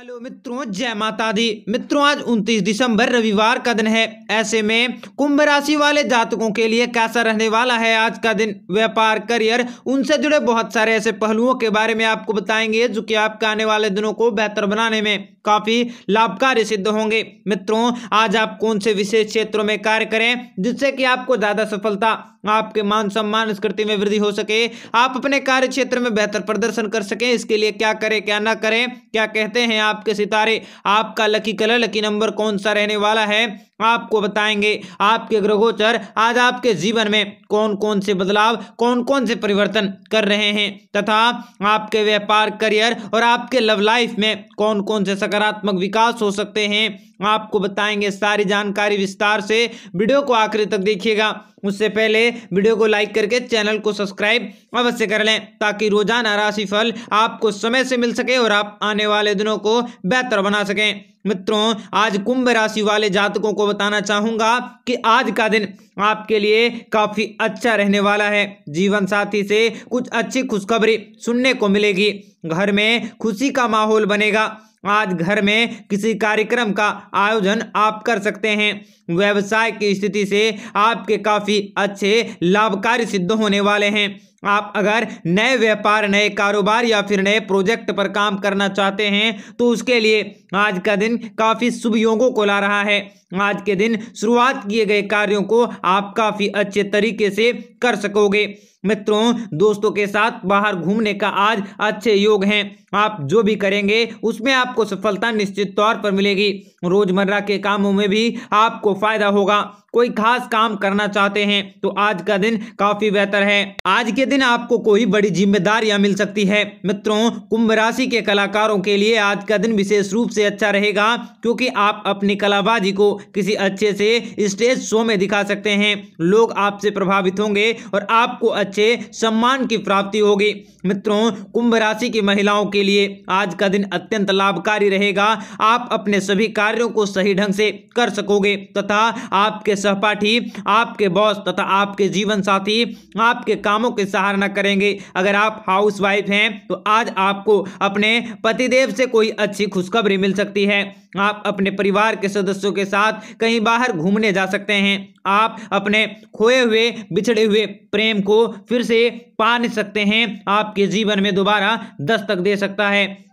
Hello मित्रों, जय माता दी। मित्रों, आज 29 दिसंबर, रविवार का दिन है। ऐसे में कुंभ राशि वाले जातकों के लिए कैसा रहने वाला है आज का दिन? व्यापार, करियर, उनसे जुड़े बहुत सारे ऐसे पहलुओं के बारे में आपको बताएँगे, जो कि आपके आने वाले दिनों को बेहतर बनाने में काफ़ी लाभकारी सिद्ध होंगे। मित्रों, आज आप कौन से विशेष क्षेत्रों में कार्य करें, जिससे कि आपको ज़्यादा सफलता, आपके मान सम्मान स्कृति में वृद्धि हो सके, आप अपने कार्य क्षेत्र में बेहतर प्रदर्शन कर सकें, इसके लिए क्या करें, क्या ना करें, क्या कहते हैं आपके सितारे आपका लकी कलर लकी नंबर कौन सा रहने वाला है? आपको बताएँगे, आपके ग्रहोचर आज आपके जीवन में कौन कौन से बदलाव कौन कौन से परिवर्तन कर रहे हैं, तथा आपके व्यापार, करियर और आपके लव लाइफ में कौन कौन से सकारात्मक विकास हो सकते हैं, आपको बताएँगे सारी जानकारी विस्तार से। वीडियो को आखिर तक देखिएगा। उससे पहले वीडियो को लाइक करके चैनल को सब्सक्राइब अवश्य कर लें, ताकि रोज़ाना राशिफल आपको समय से मिल सके और आप आने वाले दिनों को बेहतर बना सकें। मित्रों, आज कुंभ राशि वाले जातकों को बताना चाहूँगा कि आज का दिन आपके लिए काफ़ी अच्छा रहने वाला है। जीवन साथी से कुछ अच्छी खुशखबरी सुनने को मिलेगी। घर में खुशी का माहौल बनेगा। आज घर में किसी कार्यक्रम का आयोजन आप कर सकते हैं। व्यवसाय की स्थिति से आपके काफ़ी अच्छे, लाभकारी सिद्ध होने वाले हैं। आप अगर नए व्यापार, नए कारोबार या फिर नए प्रोजेक्ट पर काम करना चाहते हैं तो उसके लिए आज का दिन काफ़ी शुभ योगों को ला रहा है। आज के दिन शुरुआत किए गए कार्यों को आप काफ़ी अच्छे तरीके से कर सकोगे। मित्रों, दोस्तों के साथ बाहर घूमने का आज अच्छे योग हैं। आप जो भी करेंगे, उसमें आपको सफलता निश्चित तौर पर मिलेगी। रोज़मर्रा के कामों में भी आपको फ़ायदा होगा। कोई खास काम करना चाहते हैं तो आज का दिन काफ़ी बेहतर है। आज के दिन आपको कोई बड़ी जिम्मेदारियाँ मिल सकती है। मित्रों, कुंभ राशि के कलाकारों के लिए आज का दिन विशेष रूप से अच्छा रहेगा, क्योंकि आप अपनी कलाबाजी को किसी अच्छे से स्टेज शो में दिखा सकते हैं। लोग आपसे प्रभावित होंगे और आपको अच्छे सम्मान की प्राप्ति होगी। मित्रों, कुंभ राशि की महिलाओं के लिए आज का दिन अत्यंत लाभकारी रहेगा। आप अपने सभी कार्यों को सही ढंग से कर सकोगे, तथा आपके सहपाठी, आपके बॉस तथा आपके जीवन साथी आपके कामों की सराहना करेंगे। अगर आप हाउस वाइफ हैं तो आज आपको अपने पतिदेव से कोई अच्छी खुशखबरी मिल सकती है। आप अपने परिवार के सदस्यों के साथ कहीं बाहर घूमने जा सकते हैं। आप अपने खोए हुए, बिछड़े हुए प्रेम को फिर से पा सकते हैं। आपके जीवन में दोबारा दस्तक दे सकता है।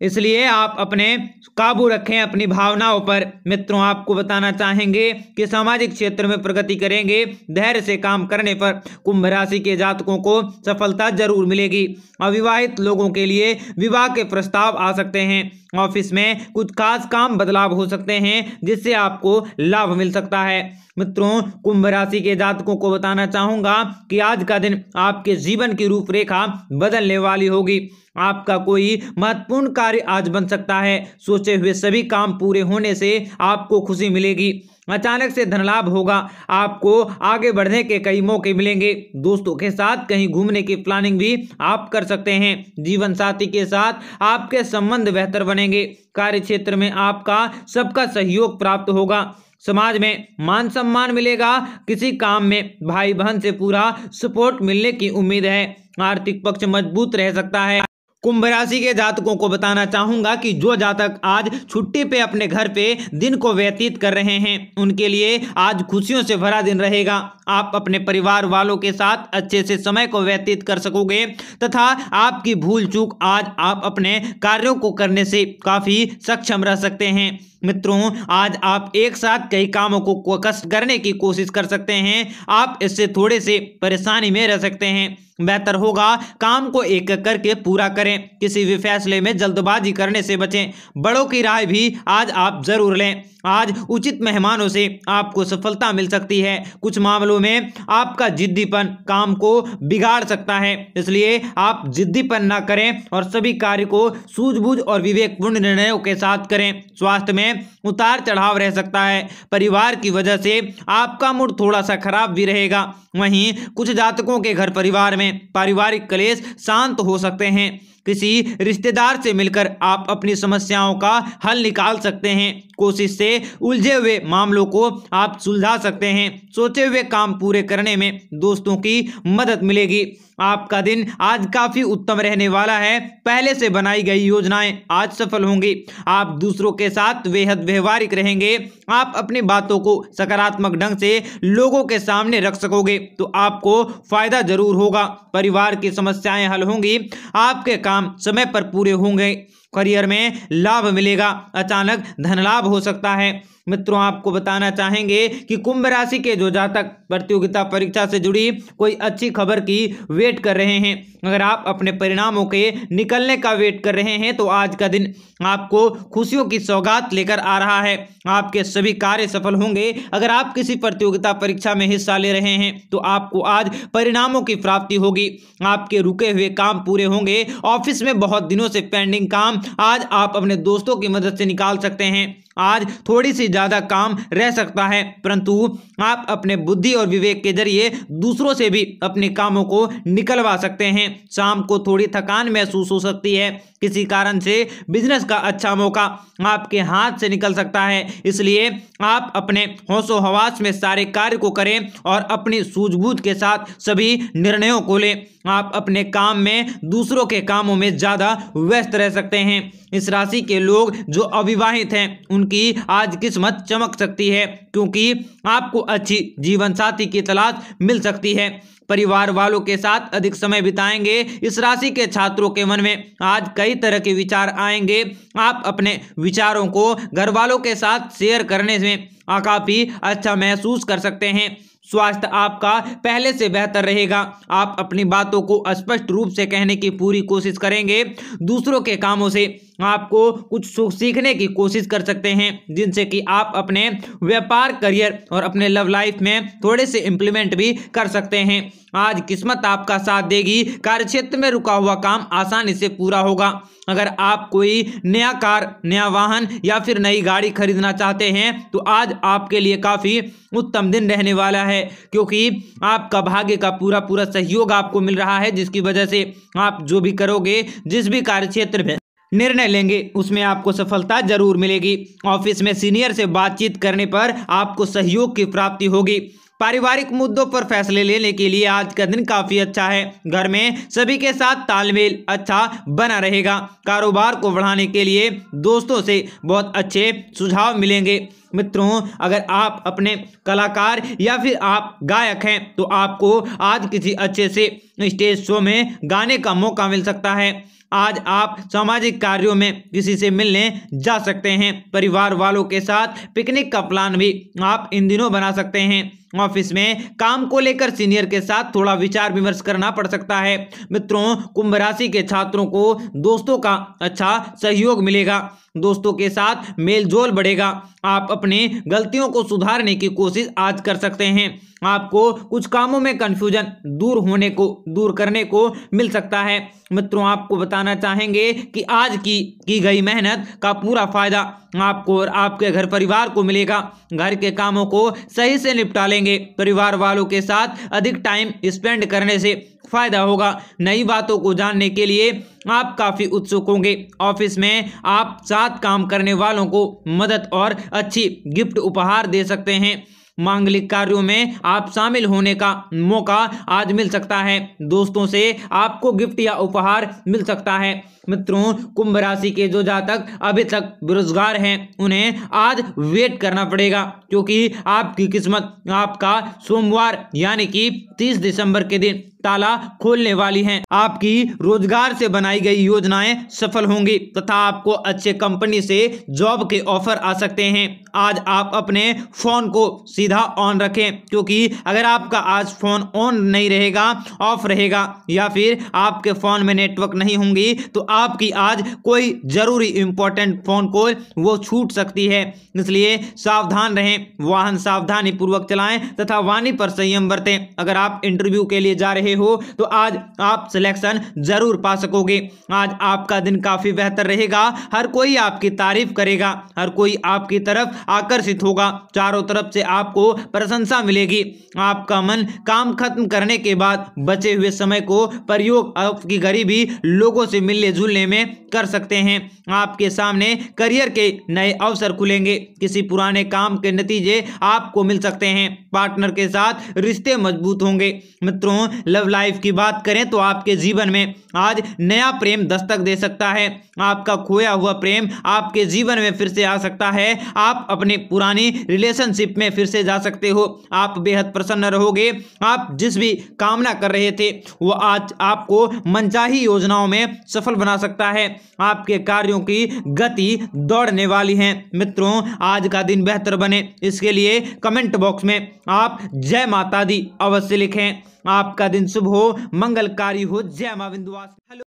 इसलिए आप अपने काबू रखें, अपनी भावनाओं पर। मित्रों, आपको बताना चाहेंगे कि सामाजिक क्षेत्र में प्रगति करेंगे, धैर्य से काम करने पर कुंभ राशि के जातकों को सफलता ज़रूर मिलेगी। अविवाहित लोगों के लिए विवाह के प्रस्ताव आ सकते हैं। ऑफ़िस में कुछ खास काम बदलाव हो सकते हैं, जिससे आपको लाभ मिल सकता है। मित्रों, कुंभ राशि के जातकों को बताना चाहूँगा कि आज का दिन आपके जीवन की रूपरेखा बदलने वाली होगी। आपका कोई महत्वपूर्ण कार्य आज बन सकता है। सोचे हुए सभी काम पूरे होने से आपको खुशी मिलेगी। अचानक से धन लाभ होगा। आपको आगे बढ़ने के कई मौके मिलेंगे। दोस्तों के साथ कहीं घूमने की प्लानिंग भी आप कर सकते हैं। जीवन साथी के साथ आपके संबंध बेहतर बनेंगे। कार्य क्षेत्र में आपका सबका सहयोग प्राप्त होगा। समाज में मान सम्मान मिलेगा। किसी काम में भाई बहन से पूरा सपोर्ट मिलने की उम्मीद है। आर्थिक पक्ष मज़बूत रह सकता है। कुंभ राशि के जातकों को बताना चाहूँगा कि जो जातक आज छुट्टी पे अपने घर पे दिन को व्यतीत कर रहे हैं, उनके लिए आज खुशियों से भरा दिन रहेगा। आप अपने परिवार वालों के साथ अच्छे से समय को व्यतीत कर सकोगे तथा आपकी भूल चूक आज आप अपने कार्यों को करने से काफ़ी सक्षम रह सकते हैं। मित्रों, आज आप एक साथ कई कामों को कष्ट करने की कोशिश कर सकते हैं। आप इससे थोड़े से परेशानी में रह सकते हैं। बेहतर होगा, काम को एक एक करके पूरा करें। किसी भी फैसले में जल्दबाजी करने से बचें। बड़ों की राय भी आज आप ज़रूर लें। आज उचित मेहमानों से आपको सफलता मिल सकती है। कुछ मामलों में आपका जिद्दीपन काम को बिगाड़ सकता है। इसलिए आप जिद्दीपन ना करें और सभी कार्य को सूझबूझ और विवेकपूर्ण निर्णयों के साथ करें। स्वास्थ्य में उतार चढ़ाव रह सकता है। परिवार की वजह से आपका मूड थोड़ा सा खराब भी रहेगा। वहीं कुछ जातकों के घर परिवार में पारिवारिक कलेश शांत हो सकते हैं। किसी रिश्तेदार से मिलकर आप अपनी समस्याओं का हल निकाल सकते हैं। कोशिश से उलझे हुए मामलों को आप सुलझा सकते हैं। सोचे हुए काम पूरे करने में दोस्तों की मदद मिलेगी। आपका दिन आज काफ़ी उत्तम रहने वाला है। पहले से बनाई गई योजनाएँ आज सफल होंगी। आप दूसरों के साथ बेहद व्यवहारिक रहेंगे। आप अपनी बातों को सकारात्मक ढंग से लोगों के सामने रख सकोगे। तो आपको फ़ायदा ज़रूर होगा। परिवार की समस्याएँ हल होंगी। आपके काम समय पर पूरे होंगे। करियर में लाभ मिलेगा। अचानक धन लाभ हो सकता है। मित्रों, आपको बताना चाहेंगे कि कुंभ राशि के जो जातक प्रतियोगिता परीक्षा से जुड़ी कोई अच्छी खबर की वेट कर रहे हैं। अगर आप अपने परिणामों के निकलने का वेट कर रहे हैं तो आज का दिन आपको खुशियों की सौगात लेकर आ रहा है। आपके सभी कार्य सफल होंगे। अगर आप किसी प्रतियोगिता परीक्षा में हिस्सा ले रहे हैं तो आपको आज परिणामों की प्राप्ति होगी। आपके रुके हुए काम पूरे होंगे। ऑफ़िस में बहुत दिनों से पेंडिंग काम आज आप अपने दोस्तों की मदद से निकाल सकते हैं। आज थोड़ी सी ज़्यादा काम रह सकता है, परंतु आप अपने बुद्धि और विवेक के ज़रिए दूसरों से भी अपने कामों को निकलवा सकते हैं। शाम को थोड़ी थकान महसूस हो सकती है। किसी कारण से बिज़नेस का अच्छा मौका आपके हाथ से निकल सकता है। इसलिए आप अपने होशो हवास में सारे कार्य को करें और अपनी सूझबूझ के साथ सभी निर्णयों को लें। आप अपने काम में, दूसरों के कामों में ज़्यादा व्यस्त रह सकते हैं। इस राशि के लोग जो अविवाहित हैं, उनकी आज किस्मत चमक सकती है, क्योंकि आपको अच्छी जीवन साथी की तलाश मिल सकती है। परिवार वालों के साथ अधिक समय बिताएँगे, इस राशि के छात्रों के मन में आज कई तरह के विचार आएँगे। आप अपने विचारों को घर वालों के साथ शेयर करने में काफ़ी अच्छा महसूस कर सकते हैं। स्वास्थ्य आपका पहले से बेहतर रहेगा। आप अपनी बातों को स्पष्ट रूप से कहने की पूरी कोशिश करेंगे। दूसरों के कामों से आपको कुछ सीखने की कोशिश कर सकते हैं, जिनसे कि आप अपने व्यापार, करियर और अपने लव लाइफ में थोड़े से इम्प्लीमेंट भी कर सकते हैं। आज किस्मत आपका साथ देगी। कार्यक्षेत्र में रुका हुआ काम आसानी से पूरा होगा। अगर आप कोई नया कार, नया वाहन या फिर नई गाड़ी खरीदना चाहते हैं तो आज आपके लिए काफ़ी उत्तम दिन रहने वाला है। क्योंकि आपका भाग्य का पूरा पूरा सहयोग आपको मिल रहा है, जिसकी वजह से आप जो भी करोगे, जिस भी कार्य क्षेत्र में निर्णय लेंगे, उसमें आपको सफलता ज़रूर मिलेगी। ऑफ़िस में सीनियर से बातचीत करने पर आपको सहयोग की प्राप्ति होगी। पारिवारिक मुद्दों पर फैसले लेने के लिए आज का दिन काफ़ी अच्छा है। घर में सभी के साथ तालमेल अच्छा बना रहेगा। कारोबार को बढ़ाने के लिए दोस्तों से बहुत अच्छे सुझाव मिलेंगे। मित्रों, अगर आप अपने कलाकार या फिर आप गायक हैं तो आपको आज किसी अच्छे से स्टेज शो में गाने का मौका मिल सकता है। आज आप सामाजिक कार्यों में किसी से मिलने जा सकते हैं। परिवार वालों के साथ पिकनिक का प्लान भी आप इन दिनों बना सकते हैं। ऑफ़िस में काम को लेकर सीनियर के साथ थोड़ा विचार विमर्श करना पड़ सकता है। मित्रों, कुंभ राशि के छात्रों को दोस्तों का अच्छा सहयोग मिलेगा। दोस्तों के साथ मेलजोल बढ़ेगा। आप अपनी गलतियों को सुधारने की कोशिश आज कर सकते हैं। आपको कुछ कामों में कंफ्यूजन दूर होने को, दूर करने को मिल सकता है। मित्रों, आपको बताना चाहेंगे कि आज की की गई मेहनत का पूरा फ़ायदा आपको और आपके घर परिवार को मिलेगा। घर के कामों को सही से निपटा लेंगे। परिवार वालों के साथ अधिक टाइम स्पेंड करने से फ़ायदा होगा। नई बातों को जानने के लिए आप काफ़ी उत्सुक होंगे। ऑफ़िस में आप साथ काम करने वालों को मदद और अच्छी गिफ्ट उपहार दे सकते हैं। मांगलिक कार्यों में आप शामिल होने का मौका आज मिल सकता है। दोस्तों से आपको गिफ्ट या उपहार मिल सकता है। मित्रों, कुंभ राशि के जो जातक अभी तक बेरोजगार हैं, उन्हें आज वेट करना पड़ेगा, क्योंकि आपकी किस्मत, आपका सोमवार, यानी कि 30 दिसंबर के दिन ताला खोलने वाली हैं। आपकी रोज़गार से बनाई गई योजनाएँ सफल होंगी, तथा आपको अच्छे कंपनी से जॉब के ऑफ़र आ सकते हैं। आज आप अपने फ़ोन को सीधा ऑन रखें, क्योंकि अगर आपका आज फ़ोन ऑन नहीं रहेगा ऑफ़ रहेगा, या फिर आपके फ़ोन में नेटवर्क नहीं होंगी तो आपकी आज कोई ज़रूरी इंपॉर्टेंट फ़ोन कॉल वो छूट सकती है। इसलिए सावधान रहें, वाहन सावधानी पूर्वक चलाएँ तथा वाणी पर संयम बरतें। अगर आप इंटरव्यू के लिए जा रहे हो तो आज आप सिलेक्शन ज़रूर पा सकोगे। आज आपका दिन काफ़ी बेहतर रहेगा, हर कोई आपकी तारीफ़ करेगा, हर कोई आपकी तरफ़ आकर्षित होगा, चारों तरफ़ से आपको प्रशंसा मिलेगी। आपका मन काम खत्म करने के बाद बचे हुए समय को प्रयोग, आपकी गरीबी लोगों से मिलने जुलने में कर सकते हैं। आपके सामने करियर के नए अवसर खुलेंगे। किसी पुराने काम के नतीजे आपको मिल सकते हैं। पार्टनर के साथ रिश्ते मज़बूत होंगे। मित्रों लव लाइफ की बात करें तो आपके जीवन में आज नया प्रेम दस्तक दे सकता है। आपका खोया हुआ प्रेम आपके जीवन में फिर से आ सकता है। आप अपने पुरानी रिलेशनशिप में फिर से जा सकते हो। आप बेहद प्रसन्न रहोगे। आप जिस भी कामना कर रहे थे, वो आज आपको मनचाही योजनाओं में सफल बना सकता है। आपके कार्यों की गति दौड़ने वाली है। मित्रों, आज का दिन बेहतर बने। इसके लिए कमेंट बॉक्स में आप जय माता दी अवश्य लिखें। आपका दिन शुभ हो, मंगलकारी हो। जय माँ बिंदुवास हेलो